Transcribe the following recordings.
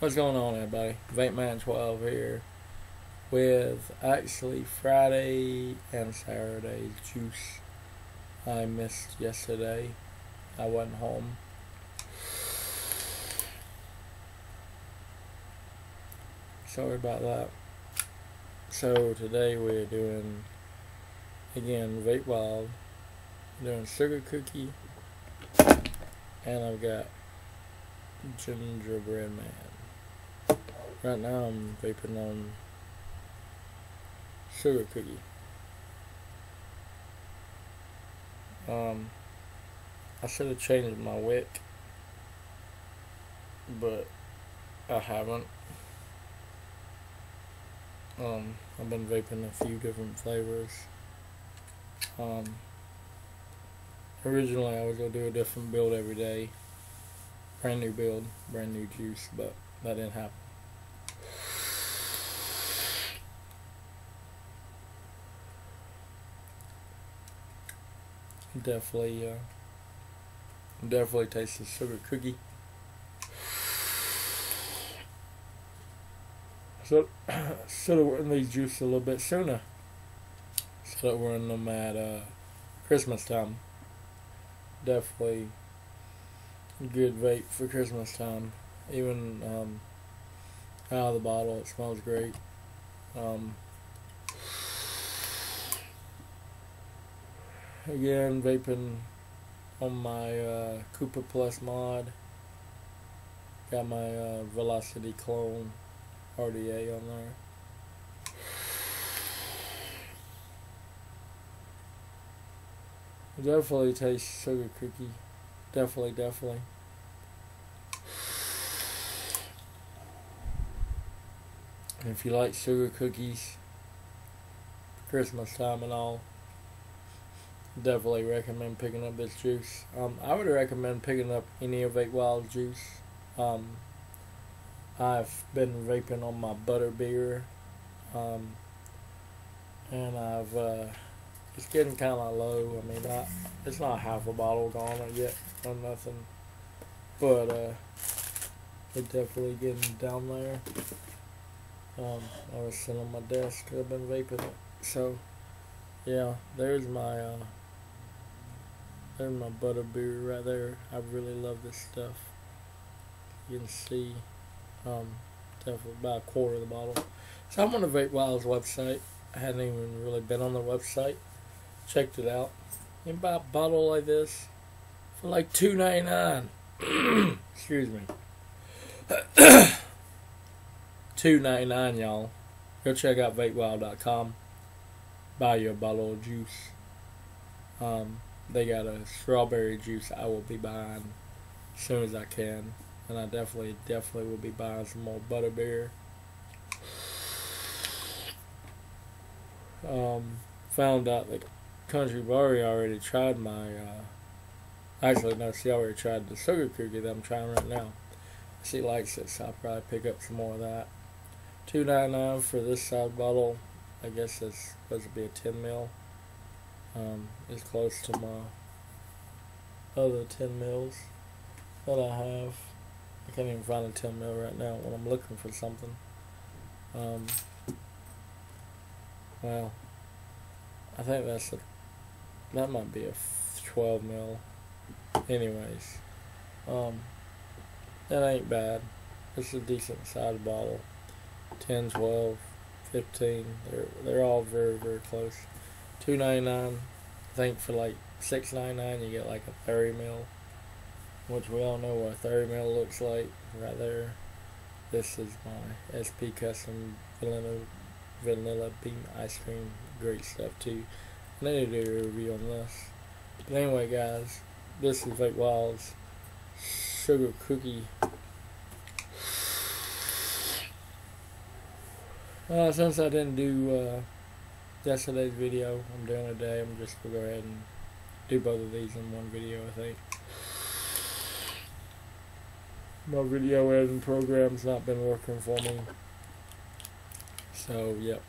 What's going on, everybody? Vape Man 12 here with actually Friday and Saturday juice. I missed yesterday. I wasn't home. Sorry about that. So today we're doing again Vape Wild. doing sugar cookie, and I've got gingerbread man. Right now I'm vaping on sugar cookie. Um, I should have changed my wick, but I haven't. Um, I've been vaping a few different flavors. Um, originally I was gonna do a different build every day, brand new build, brand new juice, but that didn't happen. Definitely, uh, definitely tastes the sugar cookie. So, should have worn these juice a little bit sooner. Should have worn them at uh, Christmas time. Definitely good vape for Christmas time. Even um, out of the bottle, it smells great. Um, again, vaping on my uh, Koopor Plus mod. Got my uh, Velocity clone RDA on there. It definitely tastes sugar cookie. Definitely, definitely. And if you like sugar cookies, Christmas time and all, definitely recommend picking up this juice. Um, I would recommend picking up any of Vape Wild juice. Um, I've been vaping on my butter beer, um, and I've uh, it's getting kind of low. I mean, not it's not half a bottle gone yet or nothing, but uh, it's definitely getting down there. Um, I was sitting on my desk. I've been vaping it, so yeah. There's my uh, there's my butter beer right there. I really love this stuff. You can see. Um, definitely about a quarter of the bottle. So I'm on the Vape Wild's website. I hadn't even really been on the website. Checked it out. You can buy a bottle like this for like two ninety nine. Excuse me. two ninety nine, y'all. Go check out vapewild.com. Buy you a bottle of juice. Um, they got a strawberry juice I will be buying as soon as I can and I definitely, definitely will be buying some more butterbeer. Um, found out that Country Barry already tried my, uh, actually no, she already tried the sugar cookie that I'm trying right now. She likes it, so I'll probably pick up some more of that. Two ninety nine for this side bottle. I guess it's supposed to be a ten mil. Um, it's close to my other ten mils that I have. I can't even find a 10 mil right now when I'm looking for something. Um, well, I think that's a, that might be a 12 mil. Anyways, um, that ain't bad. It's a decent size bottle. 10, 12, 15. They're they're all very very close. 2.99. I think for like 6.99 you get like a 30 mil which we all know what a 30 mil looks like right there. This is my SP Custom Vanilla, vanilla Bean Ice Cream. Great stuff too. I need to do a review on this. But anyway guys, this is Vape Wild's Sugar Cookie. Uh, since I didn't do uh, yesterday's video, I'm doing today. I'm just going to go ahead and do both of these in one video, I think my video editing program's not been working for me. So, yep.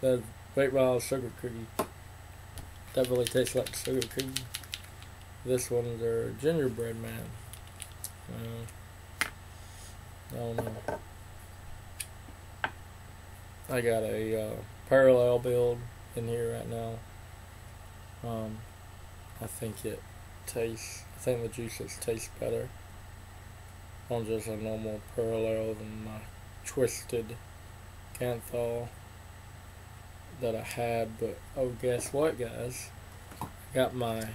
That Vape Wild Sugar Cookie definitely tastes like sugar cookie. This one's our gingerbread man. Uh, I don't know. I got a uh, parallel build in here right now. Um, I think it tastes. I think the juices taste better on just a normal parallel than my twisted Kanthal that I had. But oh, guess what, guys? I got my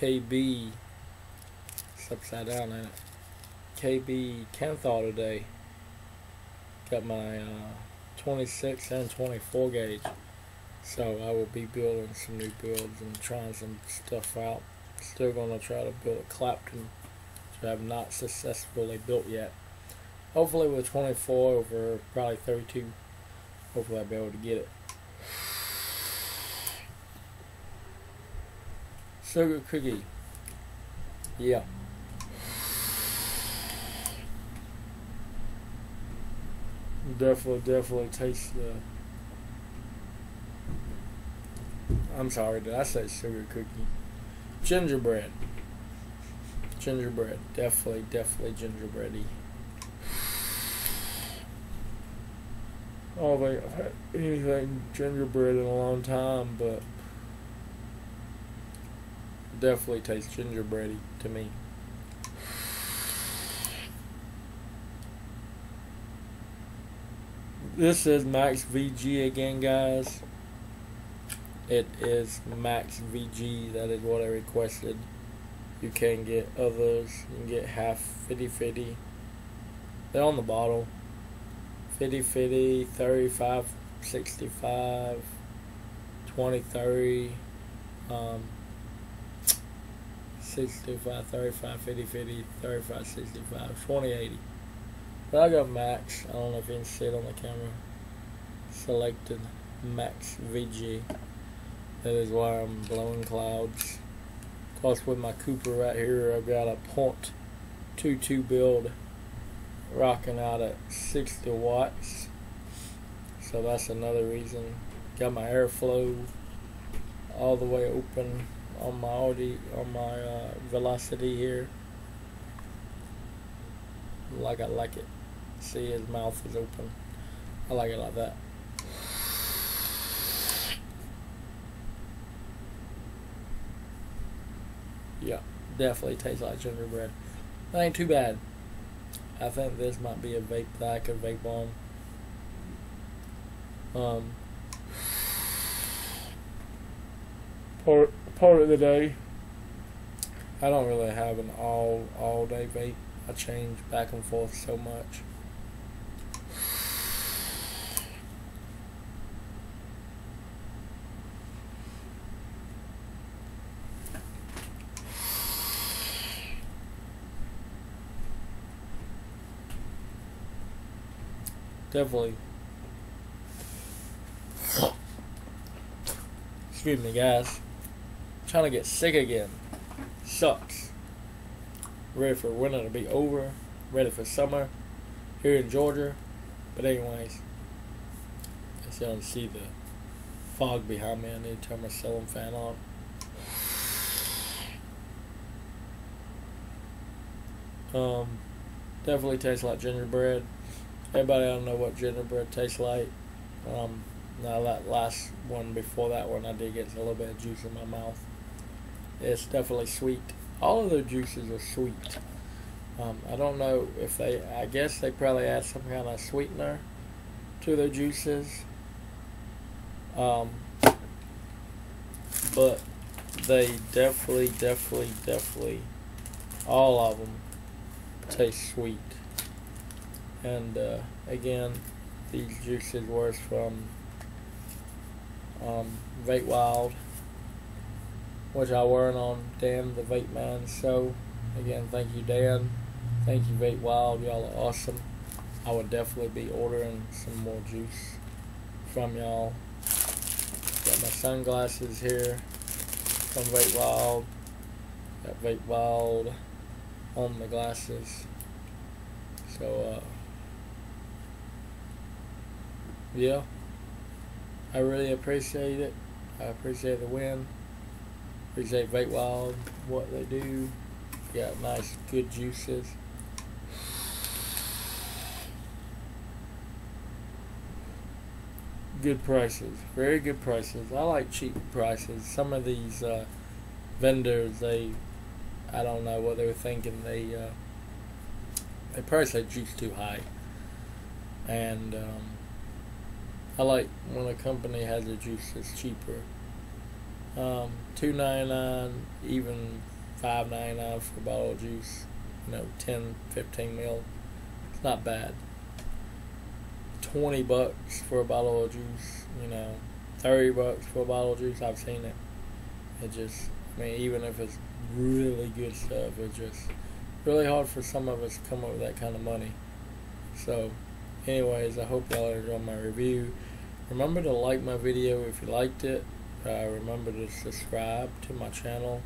KB. It's upside down, ain't it? KB Kanthal today. Got my uh, 26 and 24 gauge. So I will be building some new builds and trying some stuff out. Still gonna try to build a Clapton, which I have not successfully built yet. Hopefully with 24 over probably 32, hopefully I'll be able to get it. Sugar cookie. Yeah. Definitely, definitely taste the. I'm sorry, did I say sugar cookie? Gingerbread. Gingerbread. Definitely, definitely gingerbready. Don't think I've had anything gingerbread in a long time, but definitely tastes gingerbready to me. This is Max VG again, guys. It is Max VG. That is what I requested. You can get others. You can get half 50 50. They're on the bottle. 50 50, 35 65, 20 30, um, 65, 35, 50 50, 35 65, 20 80. But I got Max. I don't know if you can see it on the camera. Selected Max VG. That is why I'm blowing clouds. Of course, with my Koopor right here, I've got a point two two build rocking out at 60 watts. So that's another reason. Got my airflow all the way open on my Audi on my uh, Velocity here. Like I like it. See his mouth is open. I like it like that. Yeah, definitely tastes like gingerbread. That ain't too bad. I think this might be a vape that I could vape on. Um, part part of the day, I don't really have an all all day vape. I change back and forth so much. Definitely. Excuse me, guys. trying to get sick again. Sucks. Ready for winter to be over. Ready for summer here in Georgia. But anyways, guess y'all see the fog behind me. I need to turn my ceiling fan on. Um, definitely tastes like gingerbread. Everybody don't know what gingerbread tastes like. Um, now that last one before that one, I did get a little bit of juice in my mouth. It's definitely sweet. All of their juices are sweet. Um, I don't know if they. I guess they probably add some kind of sweetener to their juices. Um, but they definitely, definitely, definitely, all of them taste sweet. And uh, again, these juices were from um, Vape Wild, which I weren't on Dan the Vape Man show. Again, thank you, Dan. Thank you, Vape Wild. Y'all are awesome. I would definitely be ordering some more juice from y'all. Got my sunglasses here from Vape Wild. Got Vape Wild on the glasses. So, uh, yeah. I really appreciate it. I appreciate the win. Appreciate Vape Wild, what they do. Got nice, good juices. Good prices, very good prices. I like cheap prices. Some of these uh, vendors, they, I don't know what they were thinking. They, uh, they price their juice too high, and um, I like when a company has a juice that's cheaper. Um, two ninety nine, even five ninety nine for a bottle of juice. You know, 10, 15 mil. It's not bad. Twenty bucks for a bottle of juice. You know, thirty bucks for a bottle of juice. I've seen it. It just, I mean, even if it's really good stuff, it's just really hard for some of us to come up with that kind of money. So, anyways, I hope y'all enjoyed my review. Remember to like my video if you liked it. Uh, remember to subscribe to my channel.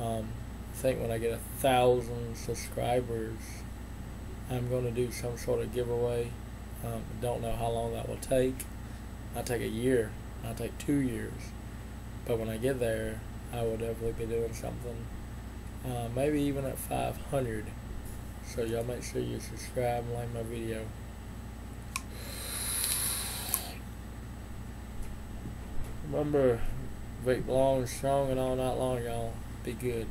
Um, I think when I get a thousand subscribers, I'm going to do some sort of giveaway. Um, don't know how long that will take. Might take a year. Might take two years. But when I get there, I will definitely be doing something. Uh, maybe even at 500. So y'all make sure you subscribe and like my video. Remember, vape long, and strong, and all night long, y'all. Be good.